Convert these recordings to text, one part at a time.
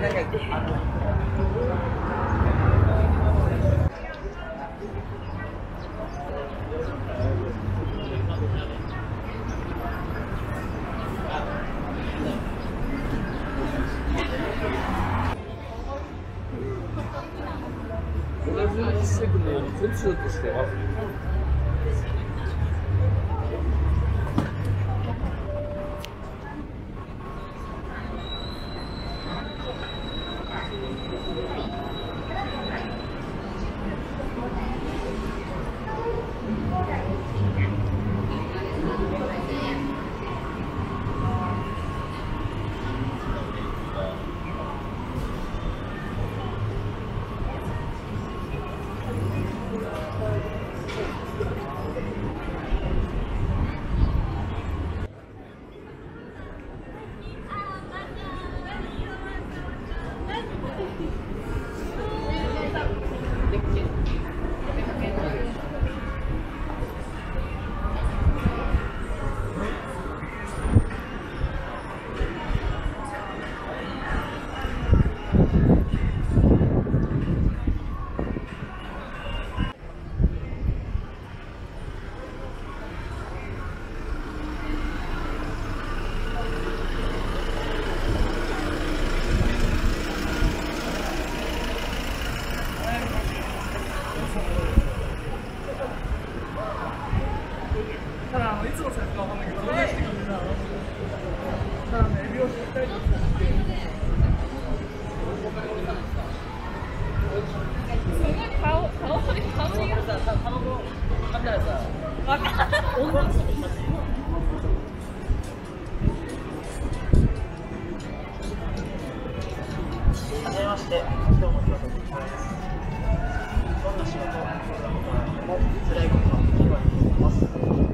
ください。これがのとしては。かわかんないけど、話してくれたら、ただね、エビを引きたいと思って。すごい顔顔それ顔にがさ卵かんだらさわかん女の子と同じはじめまして、今日も京都に来られます。どんないことは気はに思います。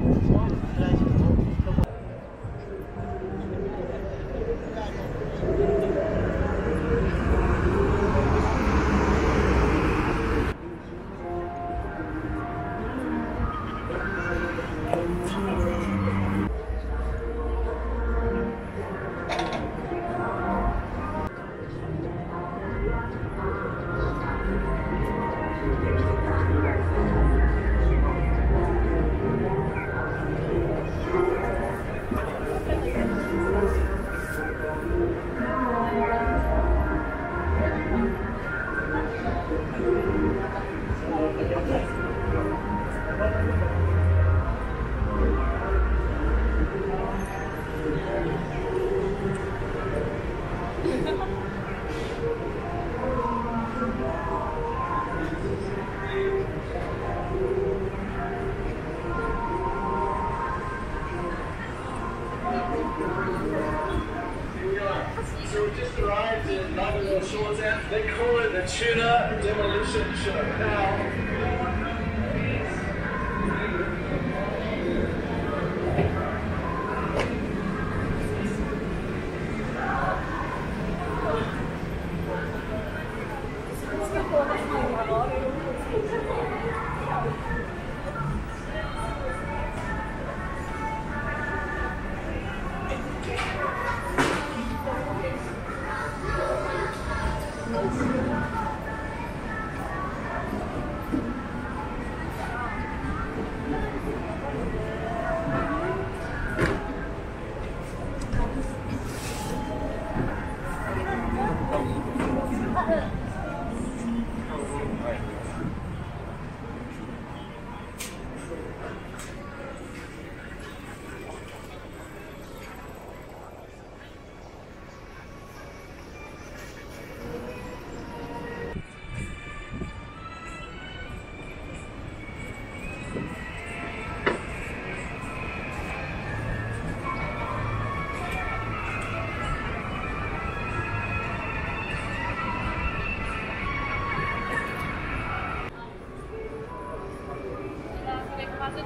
So we just arrived in Labrador Shores they call it the Tuna Demolition Show. Now,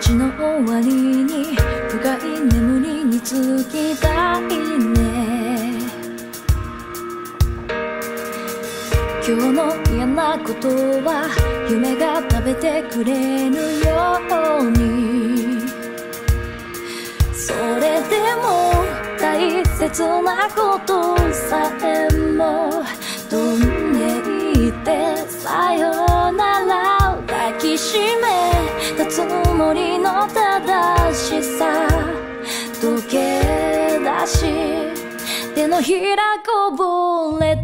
日の終わりに深い眠りにつきたいね。今日の嫌なことは夢が食べてくれるように。それでも大切なことさえもひらこぼれ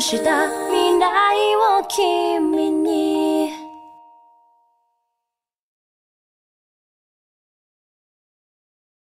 した未来を君に